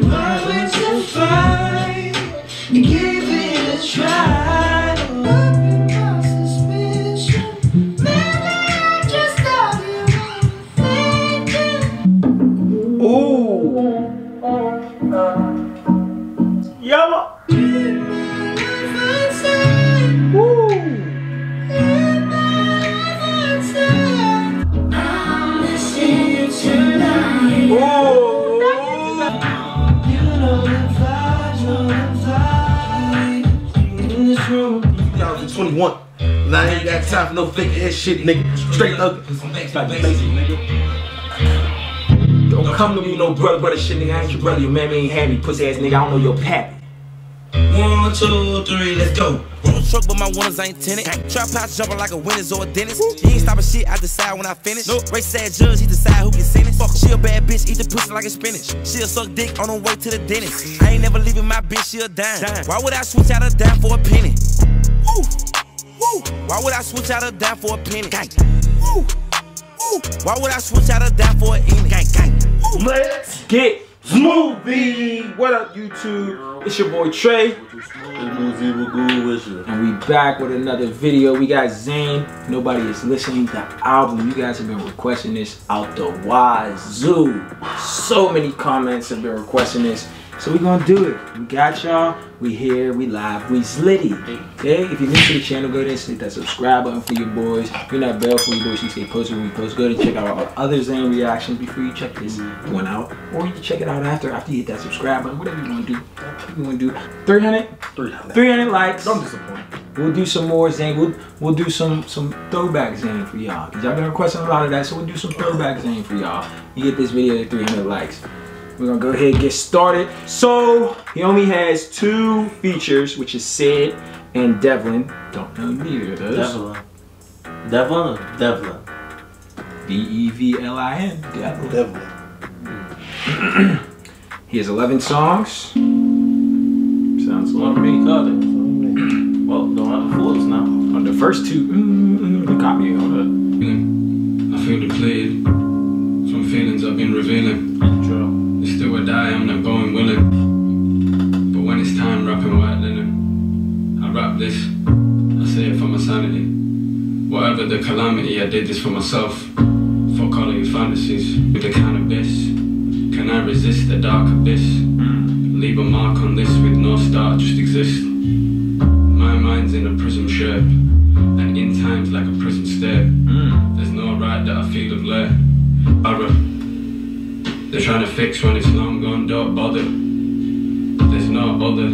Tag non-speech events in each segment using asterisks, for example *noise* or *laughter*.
Why 2021. I ain't got time for no fake ass shit, nigga. Straight thug. Like basic, nigga. Don't come to me no brother, brother shit, nigga. I ain't your brother. Your mammy ain't had me, pussy ass nigga. I don't know your pappy. One, two, three, let's go. Roll truck, but my winners ain't tenant. Trap house jumping like a winner's or a dentist. He ain't stopping shit, I decide when I finish. Nope. Race sad judge, he decide who can sentence. Fuck, she a bad bitch, eat the pussy like a spinach. She'll suck dick on her way to the dentist. I ain't never leaving my bitch, she a dime. Why would I switch out a dime for a penny? Woo, woo. Why would I switch out a dime for a penny? Gang. Woo, woo. Why would I switch out a dime for a penny? Gang, gang. Woo. Let's get Zmoovey. What up, YouTube? It's your boy Trey. And we back with another video. We got Zayn. Nobody is listening. The album. You guys have been requesting this out the wazoo. So many comments have been requesting this. So we gonna do it. We got y'all. We here. We live. We slitty. Okay. If you're new to the channel, go ahead and hit that subscribe button for your boys. Ring that bell for your boys. You stay posted when we post. Go ahead and check out our other Zayn reactions before you check this one out, or you can check it out after after you hit that subscribe button. Whatever you want to do. Whatever you want to do. 300. 300. 300 likes. Don't disappoint. We'll do some more Zayn. We'll, we'll do some some throwback Zayn for y'all. Cause y'all been requesting a lot of that, so we'll do some throwback Zayn for y'all. You get this video to 300 likes. We're gonna go ahead and get started. So he only has two features, which is Syd and Devlin. Don't know neither of those. Devlin. Devlin or Devlin? D E V L I N. Devlin. Definitely. *clears throat* He has 11 songs. Sounds long to me. Got it. Well, don't have the fullest now. On the first two, mm, mm, the copy. Hold up. I feel depleted. Some feelings I've been revealing. This. I say it for my sanity. Whatever the calamity, I did this for myself. For your fantasies with the cannabis. Can I resist the dark abyss? Hmm. Leave a mark on this with no start, just exist. My mind's in a prism shape, and in times like a prison state. Hmm. There's no right that I feel of late. Barra. They're trying to fix when it's long gone, don't bother. There's no other.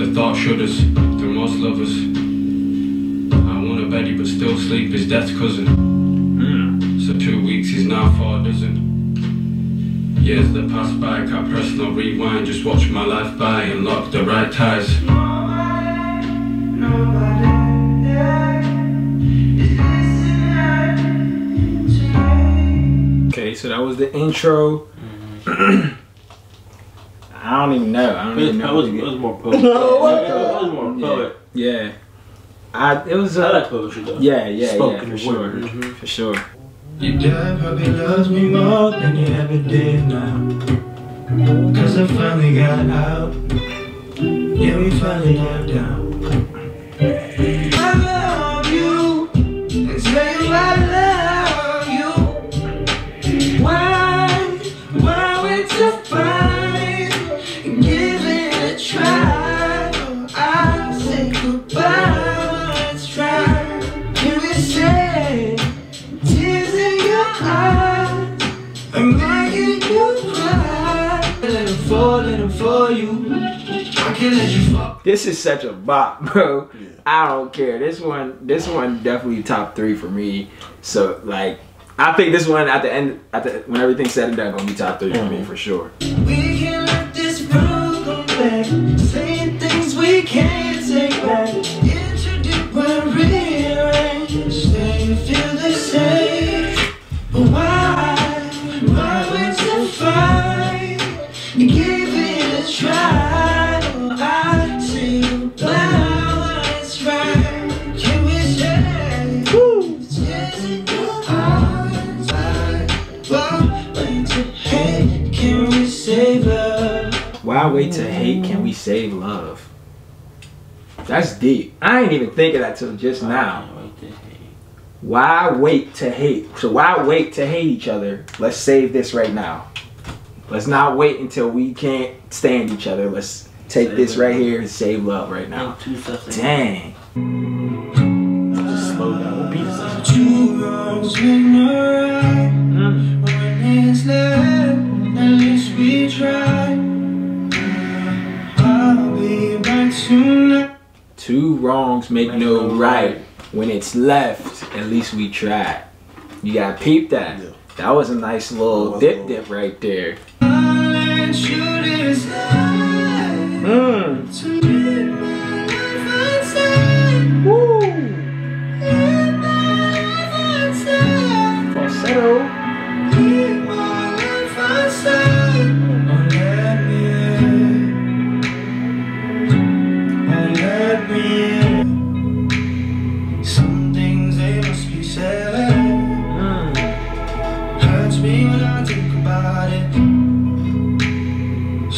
The thought shudders most lovers. I want a Betty, but still sleep is death's cousin. Hmm. So two weeks is now four dozen. Years that pass by, can't press no rewind, just watch my life by and lock the right ties. Okay, so that was the intro. *clears throat* I don't even know. I don't even know. it was, *laughs* what to it get. was more poet. it was more poet. Yeah. I it was I uh, like poetry though. yeah, yeah, yeah, Spoken for sure. word. For sure. You Yeah, probably loves me more than you ever did now. Cause I finally got out. Yeah, we finally got down. This is such a bop, *laughs* bro. I don't care. This one, this one definitely top three for me. So like, I think this one at the end, at the when everything's said and done, gonna be top three for me for sure. We wait to hate? Can we save love? That's deep. I ain't even think of that till just now. Wait. Why wait to hate? So why wait to hate each other? Let's save this right now. Let's not wait until we can't stand each other. Let's take Save this it. right here and save love right now. Think two steps ahead. Dang. Just slow down. Repeat Two wrongs make no right. When it's left, at least we tried. You gotta peep that. Yeah. That was a nice little was dip little- dip right there. I'll let you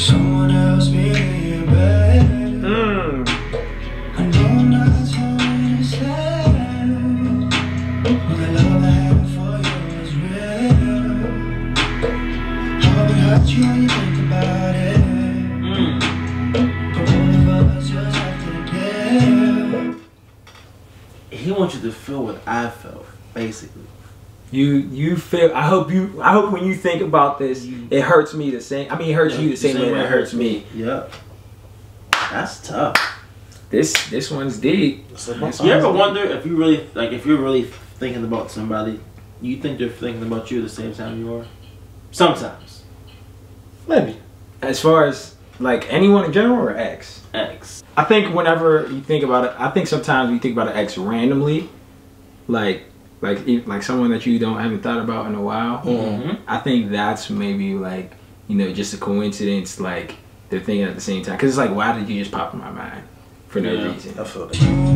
Someone You you feel I hope you I hope when you think about this mm. it hurts me the same I mean it hurts you the same, way that it hurts me. Yep. That's tough. This this one's deep. That's You ever wonder if you really like if you're really thinking about somebody, you think they're thinking about you the same time you are? Sometimes. Maybe. As far as like anyone in general or ex? X. I think whenever you think about it, I think sometimes you think about an ex randomly, like like if- like someone that you don't haven't thought about in a while. Mm-hmm. I think that's maybe like you know just a coincidence. Like they're thinking at the same time because it's like why did you just pop in my mind for no Yeah. reason? I feel that.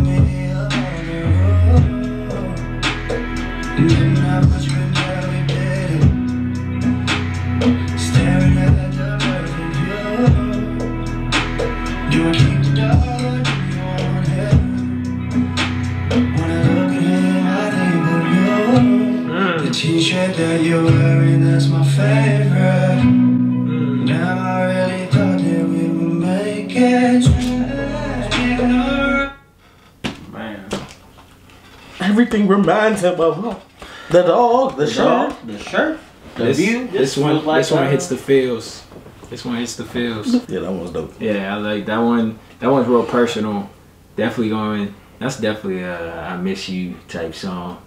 T-shirt that you're wearing, that's my favorite. Damn, I really thought that we would make it. Getting alright. Man. Everything reminds him of her. the dog, the The shirt. dog, the shirt, the This, view. this one like, this one hits the feels. This one hits the feels. *laughs* Yeah, that one's dope. Yeah, I like that one. That one's real personal. Definitely going. That's definitely a I miss you type song.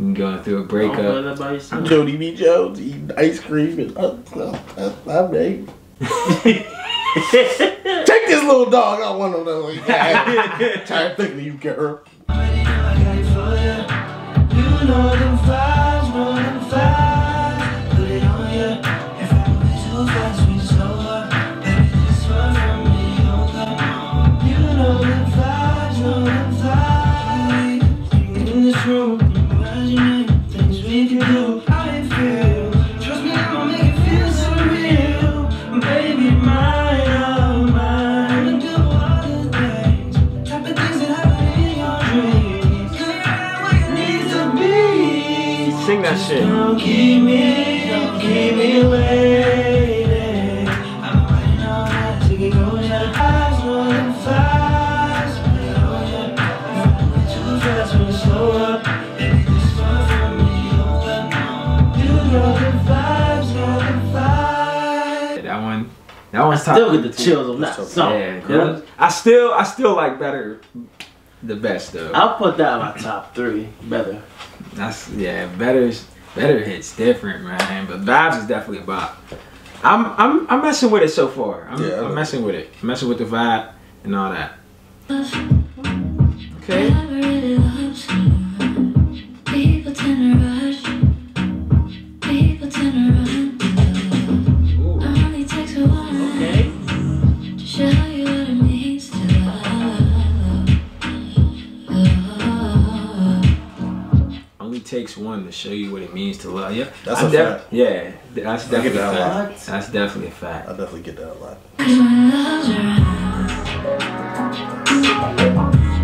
You going through a Don't play breakup. that by yourself. Jody B. Jones eating ice cream and uh, uh, uh, I mean, *laughs* take this little dog out one of those. *laughs* Tired thinking of you, girl. Get the chills on that That's song. Yeah, that- I still I still like better the best though. I'll put that in my top three. Better. That's yeah, better's better hits different, man. But vibes is definitely a bop. I'm I'm I'm messing with it so far. I'm, Yeah, I I'm messing with it. I'm messing with the vibe and all that. Okay. Takes takes one to show you what it means to love. Yeah, That's I a def- fact. Yeah, that's I definitely a that a lot. fact. That's definitely a fact. I definitely get that a lot. Cause when love's around,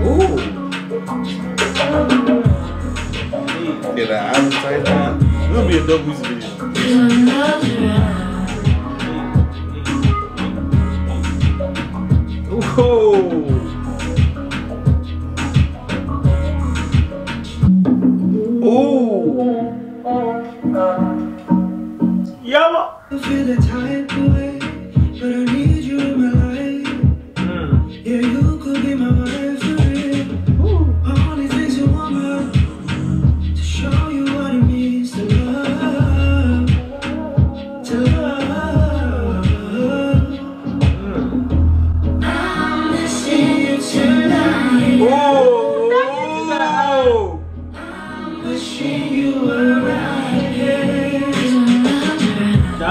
Ooh, Yeah, that album tight that. This would be a dope music video. cause when love's around, ooh. Ooh.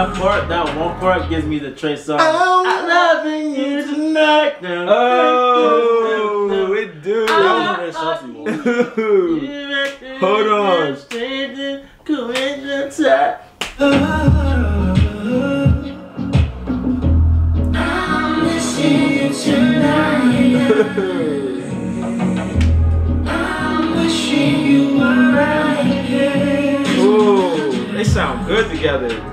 That part, that one part gives me the Trey Songz. I'm loving you tonight. Oh, it do. That was on Red Shelty Hold on. I'm missing you tonight. I'm wishing you were right here. Ooh, they sound good together.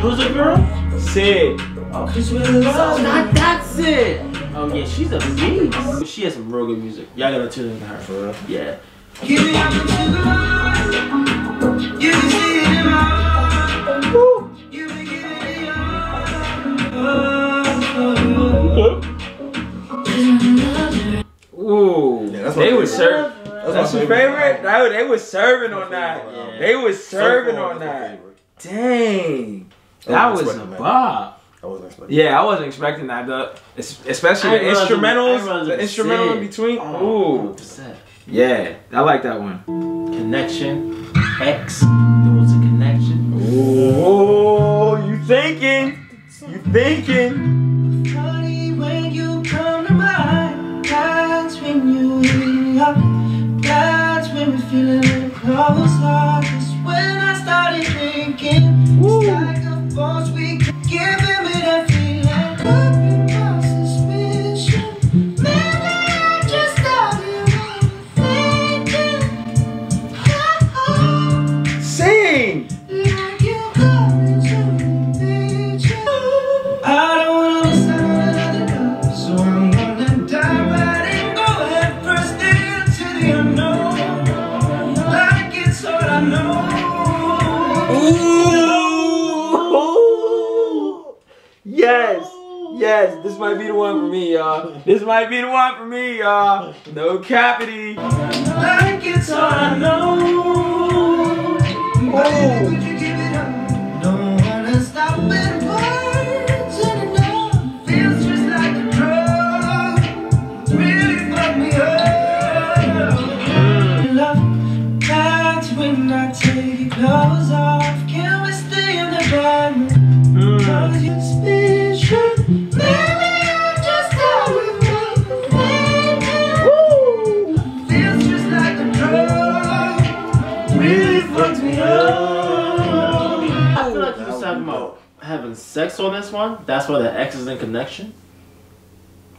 Who's the girl? Syd. Cause we're lost. Not that's it. Oh yeah, she's a beast. She has some real good music. Y'all gotta tune in to her. For real. Yeah. Give me up into the light. You can see it in my heart. You been giving me all. Cause when Ooh, Yeah, they was serving. That's your favorite? That, they was serving on that. Yeah. They was serving So far, on that's that. Dang, I that wasn't was a expecting that. bop. I wasn't expecting. Yeah, I wasn't expecting that. The especially the didn't realize it was- I didn't instrumentals, the instrumental in between. Oh, Ooh, 100%. yeah, I like that one. Connection. X. There was a connection. Ooh, you thinking? You thinking? Funny when you come to mind. That's when you hit me up. That's when we feel a little closer. That's when I started thinking. Force we give him might be the one for me, y'all. This might be the one for me, y'all. No cappity. Like it's all I know. Baby, one. That's why the X is in connection.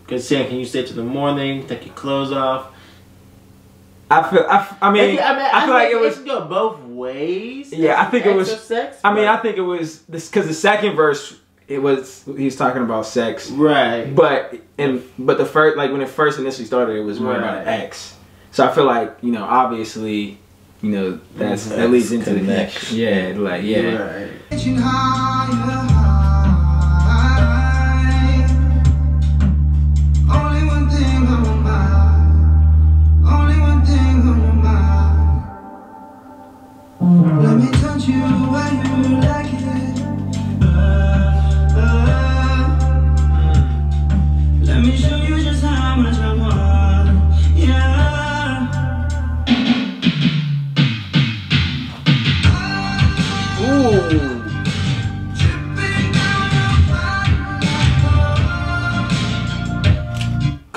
Cause saying, can you stay till the morning, take your clothes off? I feel. I, f- I mean. I, mean, I feel like it was. can go both ways. Yeah, I think it was- Sex, I mean, I think it was this because the second verse it was he's talking about sex, right. but and but the first like when it first initially started, it was more about Right. X. So I feel like you know, obviously, you know, that's that leads into the next. Yeah, like yeah. Right.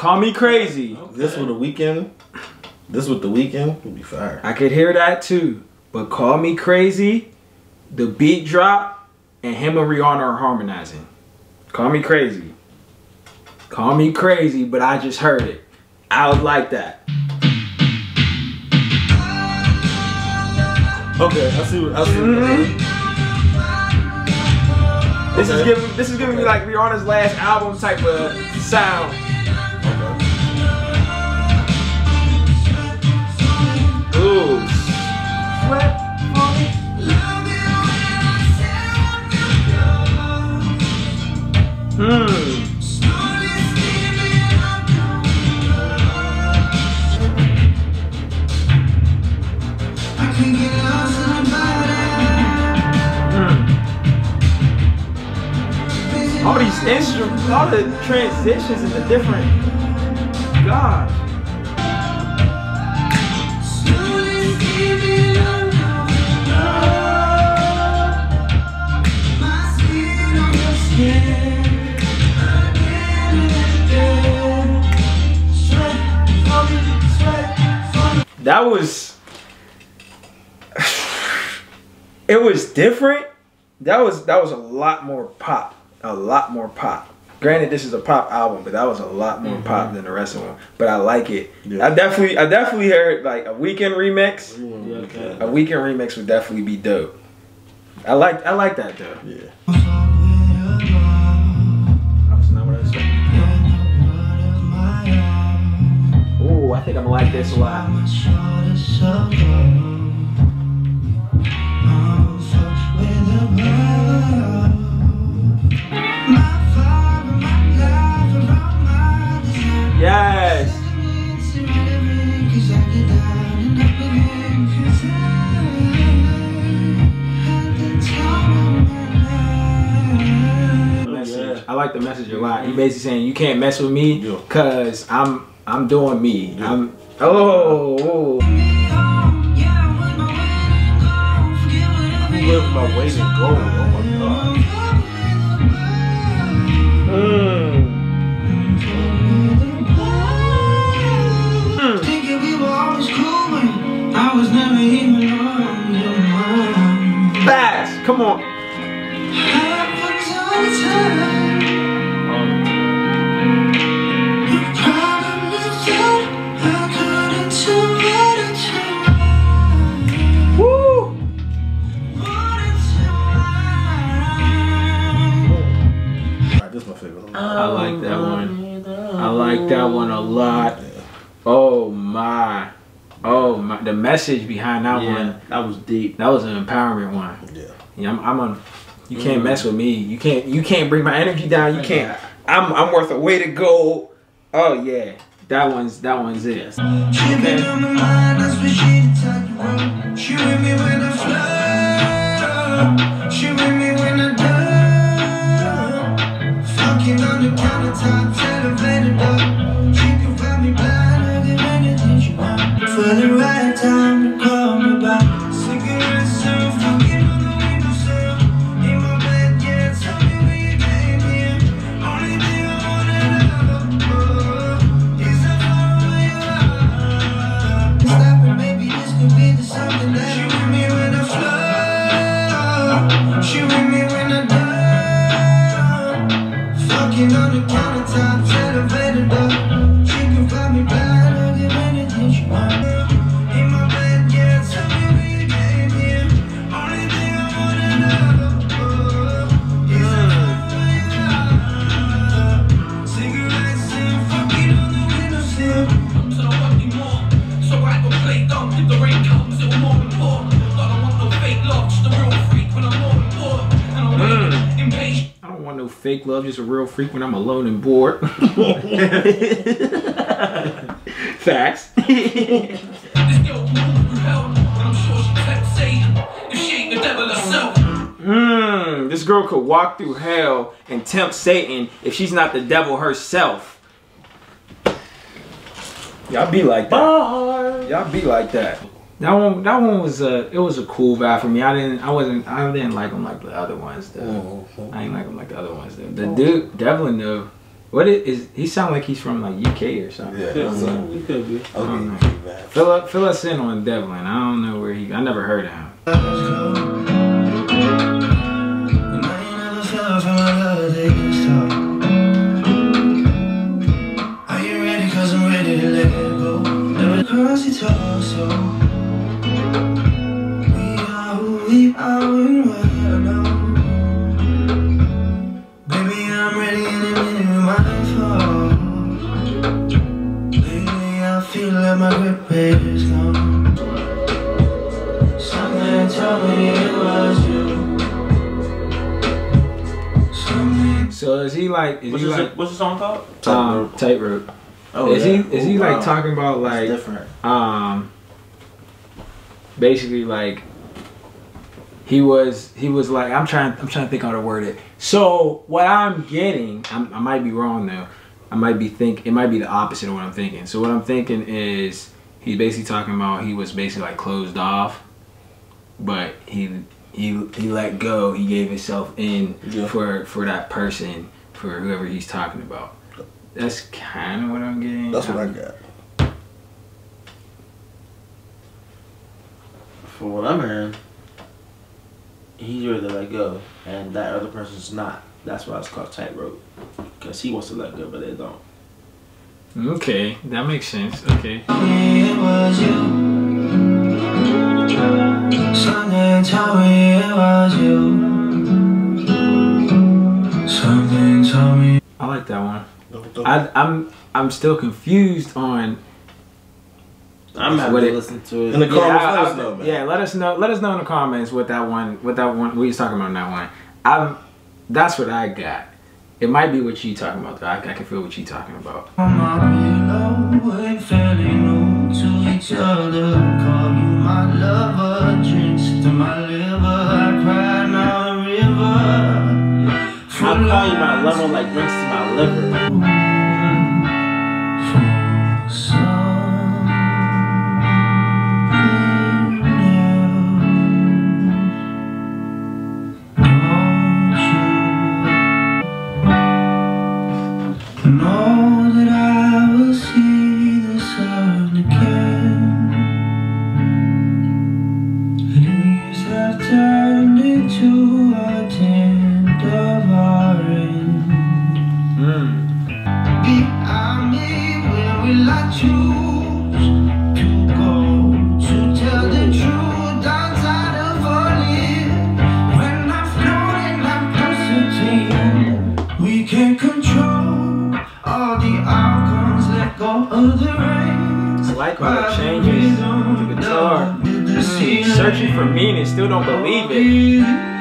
Call me crazy. This with the Weeknd. This with the Weeknd would be fire. I could hear that too. But Call Me Crazy, the beat drop, and him and Rihanna are harmonizing. Call Me Crazy. Call Me Crazy, but I just heard it. I would like that. Okay, I see. What, I see. Mhm. This is giving this is giving me like Rihanna's last album type of sound. Hmm. Hmm. All these instruments, all the transitions and the different. God. That was. It was different. That was that was a lot more pop. A lot more pop. Granted, this is a pop album, but that was a lot more mm-hmm. pop than the rest of them. But I like it. Yeah. I definitely, I definitely heard like a Weeknd remix. Yeah, okay. A Weeknd remix would definitely be dope. I like, I like that though. Yeah. *laughs* I think I'm gonna like this a lot. Yes. I like the message a lot. He basically saying you can't mess with me Yeah. cause I'm I'm doing me. Yeah. I'm oh, oh. Who lives my weight in gold? Oh my god. Mm. Thinking we were always cool when I was never even on your mind. Facts. Come on. That one a lot. Oh my. Oh my. The message behind that Yeah, one. that was deep. That was an empowerment one. Yeah. Yeah, I'm, I'm on. You can't mess with me. You can't. You can't bring my energy down. You can't. I'm. I'm worth a weight of gold. Oh yeah. That one's. That one's it. She die. On the countertop, elevated fake love. Just a real freak when I'm alone and bored. *laughs* Facts. This girl can move through hell. And I'm sure she tempts Satan. If she ain't the devil herself. Hmm. This girl could walk through hell and tempt Satan if she's not the devil herself. Y'all be like that. Y'all be like that. That one, that one was a, it was a cool vibe for me. I didn't, I wasn't, I didn't like them like the other ones though. I didn't like them like the other ones though. The dude, Devlin though, What it is? He sound like he's from like UK or something. Yeah, Could that's be. He could be. I was getting Um. Fill up, fill us in on Devlin. I don't know where he. I never heard of him. Let's go. And I ain't never felt from my love this time. Are you ready? Cause I'm ready to let go. Never cross your torso. We feel like my grip is gone. Something told me it was you. Something So is he like? Is What's he this, like? what's the song called? Um, tightrope. Oh, is yeah. he? Is he like wow. talking about like? different. um basically like he was he was like I'm trying I'm trying to think how to word it. So what I'm getting, I'm, I might be wrong though. I might be think it might be the opposite of what I'm thinking. So what I'm thinking is he's basically talking about he was basically like closed off, but he he he let go. He gave himself in Yeah. for for that person for whoever he's talking about. That's kind of what I'm getting. That's what I got. For what I'm hearing, he's ready to let go, and that other person's not. That's why it's called tightrope. Because he wants to let go, but they don't. Okay, that makes sense. Okay. it was you. Something told me it was you. Something told me. I like that one. I, I'm I'm still confused on I'm happy What to it- listen to it. In the yeah, comments, I- let us know, man. yeah. Let us know. Let us know in the comments what that one what that one what he's talking about in that one. I'm that's what I got. It might be what you talking about though. I, I can feel what you talking about. On my pillow, we're fairly to each other. Call you my lover, drinks to my liver. I cry now river. I'll call you my level like drinks to my liver. For meaning, still don't believe it.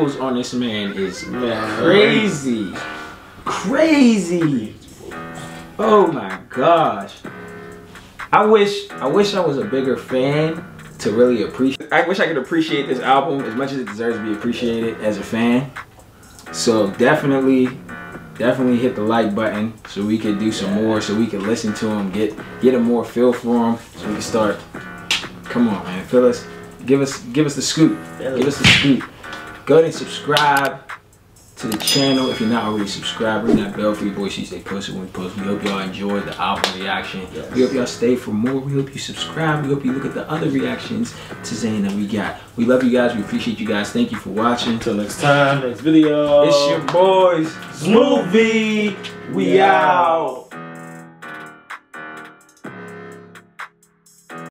Vocals on this man is crazy. Crazy. Oh my gosh. I wish I wish I was a bigger fan to really appreciate I wish I could appreciate this album as much as it deserves to be appreciated as a fan. So definitely definitely hit the like button so we could do some more so we can listen to them get get a more feel for them so we can start come on man feel us give us give us the scoop give us the scoop go ahead and subscribe to the channel if you're not already subscribed. Ring that bell for your boy. She stay posted when we post. We hope y'all enjoyed the album reaction. We hope y'all stay for more. We hope you subscribe. We hope you look at the other reactions to Zayn that we got. We love you guys. We appreciate you guys. Thank you for watching. Until next time, next video. It's your boys, Zmoovey. We out.